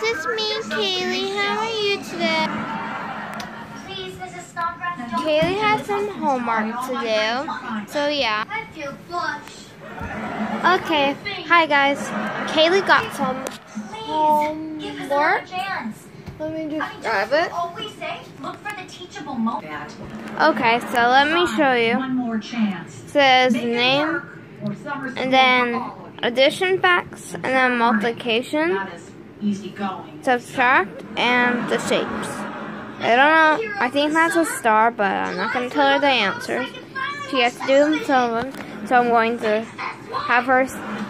guys, it's me, Kaylee. How are you today? Please, Mrs. Snodgrass, don't Kaylee has some homework to oh do, so yeah. I feel flush. Okay, hi guys. Kaylee got some Please, give us another homework. Let me just don't grab it. always say, look for the teachable moment. Okay, so let me show you. One more chance. It says name, work, or summer school and then for all of you. addition facts, and then multiplication, Not easy going. subtract, and the shapes. I don't know. I think that's a star, but I'm not going to tell her the answer. She has to do some of them. So I'm going to have her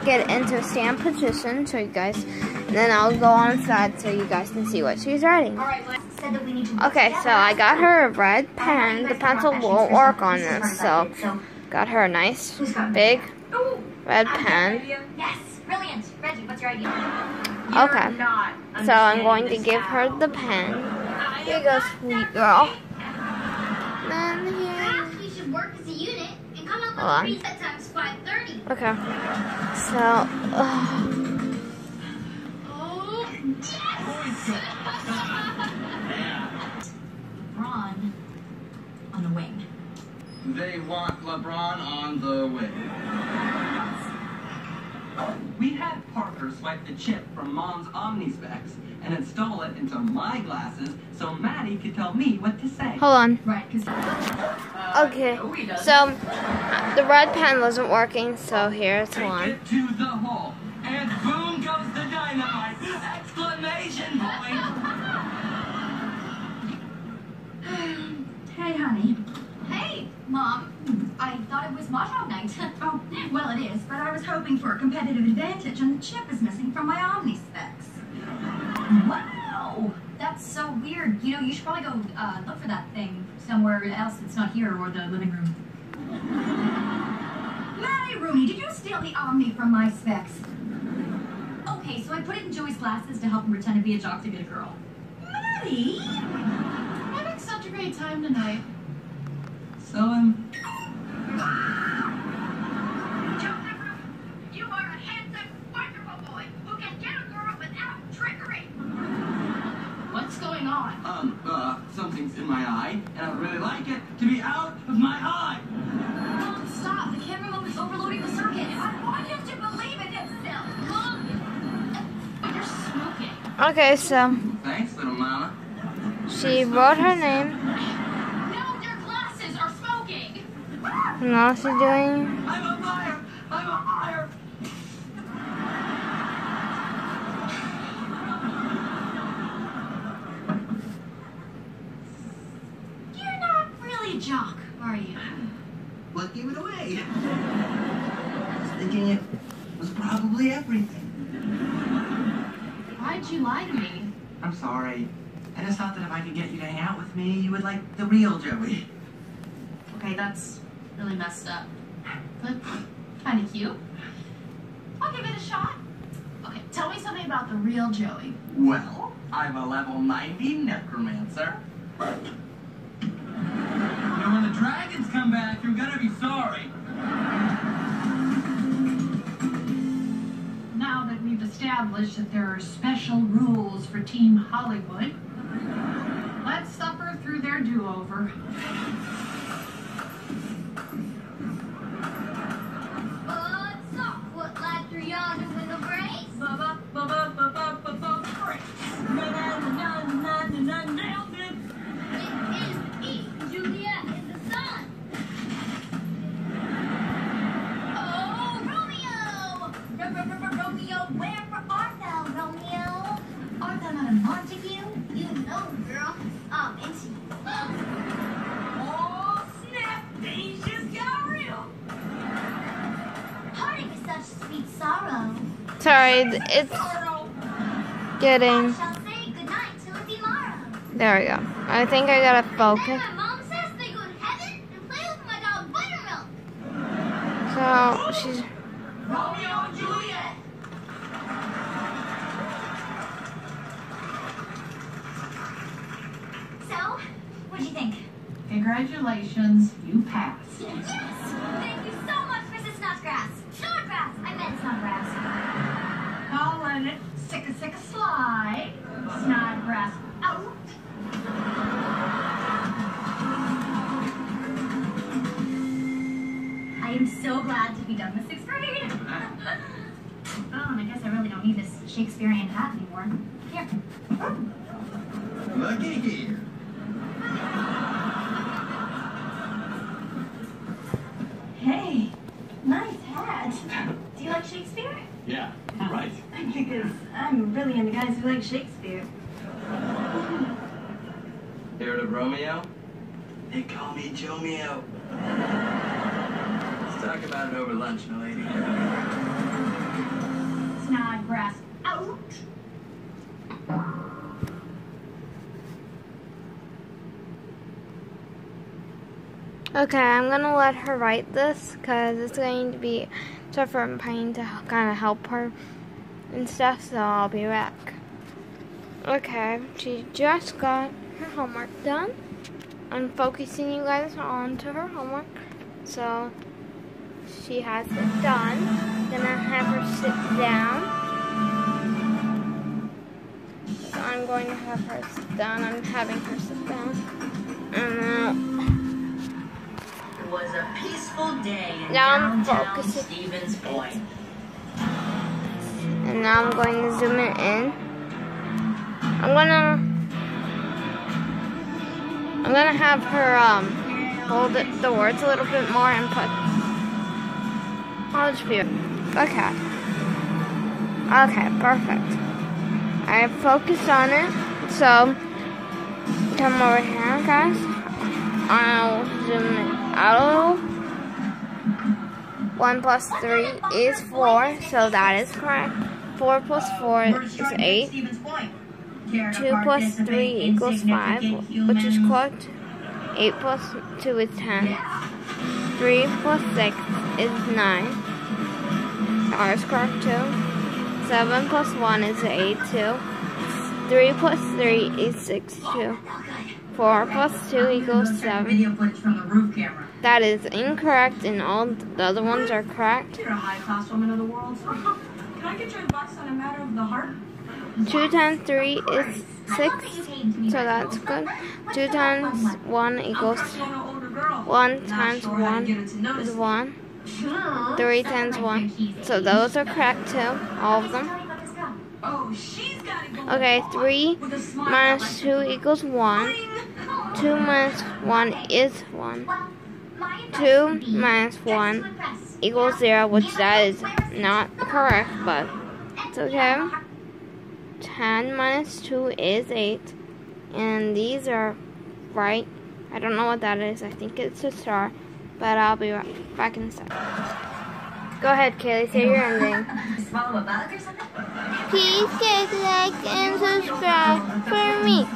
get into a stand position, show you guys. And then I'll go on side so you guys can see what she's writing. Said that we need to work Okay, so I got her a red pen. The pencil won't work on this, so got her a nice big red pen. Yes, brilliant. Reggie, what's your idea? Okay, so I'm going to give her the pen. Here you go, sweet girl. Then here. Perhaps we should work as a unit and come up with Hold on. three set times 530. Okay, so. ugh. Oh, Ron on the wing. They want LeBron on the way. We had Parker swipe the chip from Mom's OmniSpecs and install it into my glasses so Maddie could tell me what to say. Hold on. Right, because uh, Okay, so uh, the red pen wasn't working, so here's Take one. it to the hole, and boom goes the dynamite! Exclamation point! hey, honey. Hey, Mom. Hmm. I thought it was Mahjong night. Oh, well, it is, but I was hoping for a competitive advantage, and the chip is missing from my Omni specs. wow. That's so weird. You know, you should probably go uh, look for that thing somewhere else that's not here or the living room. Maddie Rooney, did you steal the Omni from my specs? Okay, so I put it in Joey's glasses to help him pretend to be a jock to get a girl. Maddie? I'm having such a great time tonight. So, um, Okay, so Thanks, little mama. she wrote her name. No, your glasses are smoking. Now she's doing. I'm a liar! I'm a liar! You're not really a jock, are you? What gave it away? I was thinking it was probably everything. Why'd you lie to me? I'm sorry. I just thought that if I could get you to hang out with me, you would like the real Joey. Okay, that's really messed up. But kind of cute. I'll give it a shot. Okay, tell me something about the real Joey. Well, I'm a level 90 necromancer. And when the dragons come back, you're gonna be sorry. That there are special rules for Team Hollywood, let's suffer through their do-over. Montague? You know, girl, I'm into you. Oh, snap! Things just got real. Parting is such sweet sorrow. Sorry, it's getting. I shall say goodnight till tomorrow. There we go. I think I gotta Then focus. my mom what'd you think? Congratulations, you passed. Yes! Thank you so much, Mrs. Snodgrass. Snodgrass! I meant Snodgrass. I'll let it. Sick as take a slide. Snodgrass out. I am so glad to be done with sixth grade. oh, and I guess I really don't need this Shakespearean hat anymore. Here. Looky here. Hey, nice hat. Do you like Shakespeare? Yeah, right. Because I'm really into guys who like Shakespeare. Heard of Romeo? They call me Jomeo. Let's talk about it over lunch, milady. Snodgrass out. Okay, I'm gonna let her write this because it's going to be tough for Pine to kind of help her and stuff. So I'll be back. Okay, she just got her homework done. I'm focusing you guys on to her homework, so she has it done. Gonna have her sit down. So I'm going to have her sit down. I'm having her sit down. And now. It was a peaceful day in Now I'm focusing. Stevens Point. And now I'm going to zoom it in. I'm gonna I'm gonna have her um hold it, the words a little bit more and put I'll okay. Okay, perfect. I focused on it, so come over here guys. I'll zoom it out. 1 plus 3 is 4, so that is correct. 4 plus 4 is 8. 2 plus 3 equals 5, which is correct. 8 plus 2 is 10. 3 plus 6 is 9. R is correct too. 7 plus 1 is 8 too. 3 plus 3 is 6 too. 4 plus 2 equals 7. Video footage from the roof camera. That is incorrect, and all the other ones are correct. Can I get your advice on a matter of the heart? 2 times 3 is 6, so that's good. 2 times 1 equals 1 times 1 is 1. 3 times 1. So those are correct too, all of them. Okay, 3 with a smile minus 2 equals 1. 2 minus 1 is 1. 2 minus 1 equals 0, which that is not correct, but it's okay. 10 minus 2 is 8. And these are right. I don't know what that is. I think it's a star. But I'll be right back in a sec. Go ahead, Kaylee. Say your ending. Swallow a bug or? Please click like and subscribe for me,